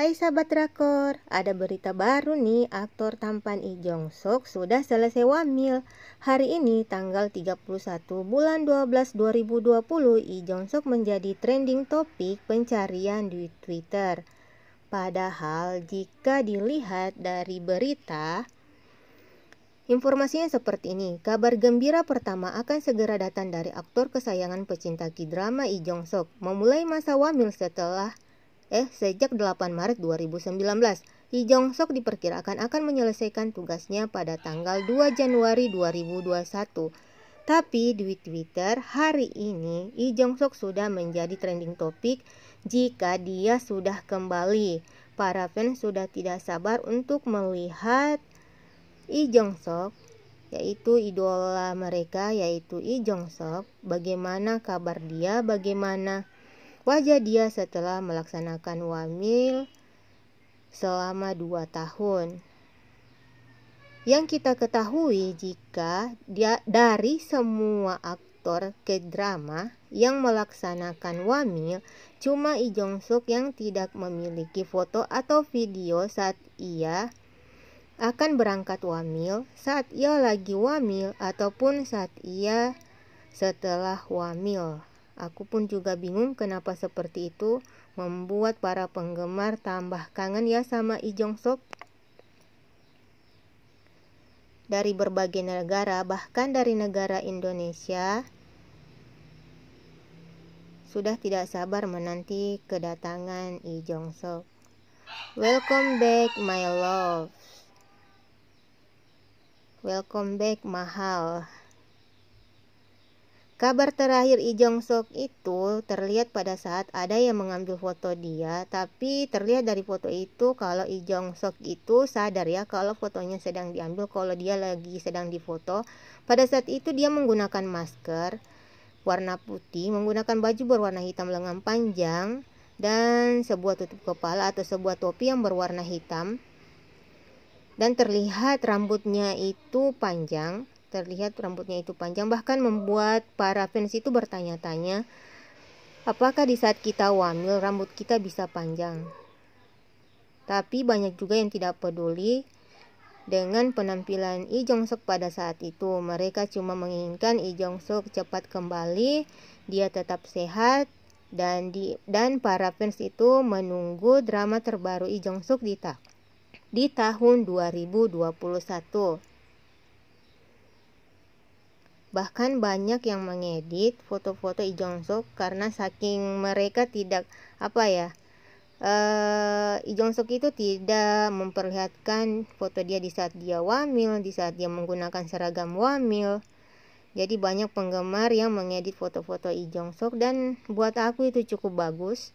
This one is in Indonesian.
Hai sahabat drakor, ada berita baru nih, aktor tampan Lee Jong Suk sudah selesai wamil. Hari ini tanggal 31 bulan 12 2020, Lee Jong Suk menjadi trending topik pencarian di Twitter. Padahal jika dilihat dari berita, Informasinya seperti ini, kabar gembira pertama akan segera datang dari aktor kesayangan pecinta K-drama Lee Jong Suk, memulai masa wamil setelah eh sejak 8 Maret 2019. Lee Jong Suk diperkirakan akan menyelesaikan tugasnya pada tanggal 2 Januari 2021. Tapi di Twitter hari ini Lee Jong Suk sudah menjadi trending topik jika dia sudah kembali. Para fans sudah tidak sabar untuk melihat Lee Jong Suk yaitu idola mereka yaitu Lee Jong Suk bagaimana kabar dia bagaimana wajah dia setelah melaksanakan wamil selama dua tahun. Yang kita ketahui jika dia dari semua aktor ke drama yang melaksanakan wamil, cuma Lee Jong Suk yang tidak memiliki foto atau video saat ia akan berangkat wamil, saat ia lagi wamil, ataupun saat ia setelah wamil. Aku pun juga bingung kenapa seperti itu membuat para penggemar tambah kangen ya sama Lee Jong Suk. Dari berbagai negara, bahkan dari negara Indonesia, sudah tidak sabar menanti kedatangan Lee Jong Suk. Welcome back my love. Welcome back mahal. Kabar terakhir Lee Jong Suk itu terlihat pada saat ada yang mengambil foto dia, tapi terlihat dari foto itu kalau Lee Jong Suk itu sadar ya kalau fotonya sedang diambil kalau dia lagi sedang difoto. Pada saat itu dia menggunakan masker warna putih, menggunakan baju berwarna hitam lengan panjang dan sebuah tutup kepala atau sebuah topi yang berwarna hitam. Dan terlihat rambutnya itu panjang terlihat rambutnya itu panjang bahkan membuat para fans itu bertanya-tanya apakah di saat kita wamil rambut kita bisa panjang? Tapi banyak juga yang tidak peduli dengan penampilan Lee Jong Suk pada saat itu. Mereka cuma menginginkan Lee Jong Suk cepat kembali dia tetap sehat dan di dan para fans itu menunggu drama terbaru Lee Jong Suk di, ta di tahun 2021 Bahkan banyak yang mengedit foto-foto Lee Jong Suk karena saking mereka tidak apa ya uh, Lee Jong Suk itu tidak memperlihatkan foto dia di saat dia wamil, di saat dia menggunakan seragam wamil. Jadi banyak penggemar yang mengedit foto-foto Lee Jong Suk dan buat aku itu cukup bagus.